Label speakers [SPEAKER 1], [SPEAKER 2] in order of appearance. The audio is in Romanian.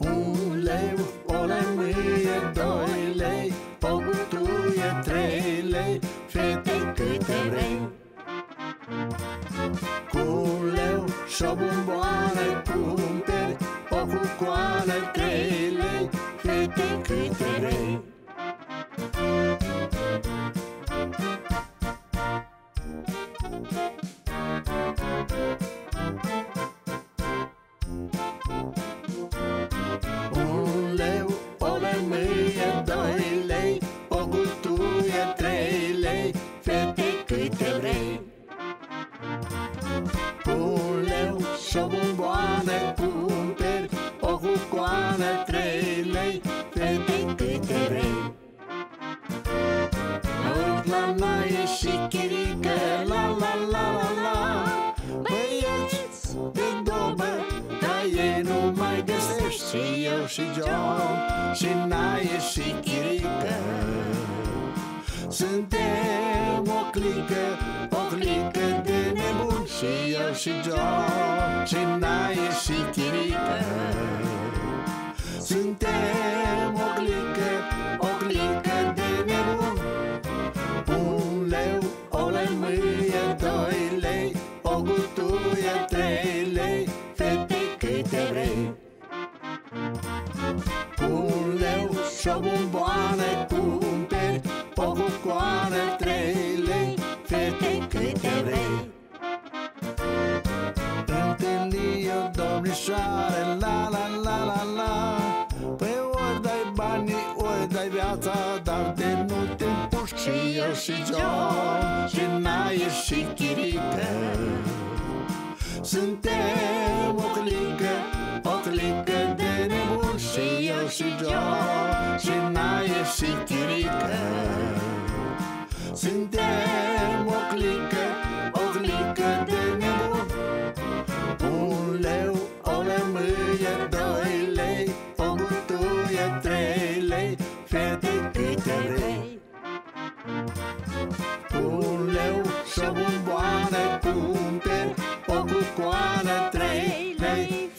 [SPEAKER 1] Un leu, o lămâie, doi lei O butuie, trei lei Fete câte vrei. Cu un leu și o bomboană cumperi O cucoană, trei lei Fete câte vrei vrei Un leu și o bomboană cumperi O cucoană, trei lei Fete câte vrei. Uit la noi și chirică La la la la la. Băieți de dobă Dar ei nu mai găsești Și eu și John. Și Naie și chirică. Suntem o clică O clică de nebun. Și eu și John Și Naie și chirică. Suntem o clică O clică de nebun. Un leu, o lămâie, doi lei O gutuie, trei lei Fete câte vrei. Un leu și o bomboană cumperi domnișoare La la la la la. Păi ori dai banii, ori dai viața Dar de nu te împușc și eu și John Și Naie și Chirică. Suntem o clică, o clică de nebun Și eu și John Și Naie și Chirică. Suntem o clică, lei Fete câte vrei Un leu și o bomboană cumperi O cucoană, trei lei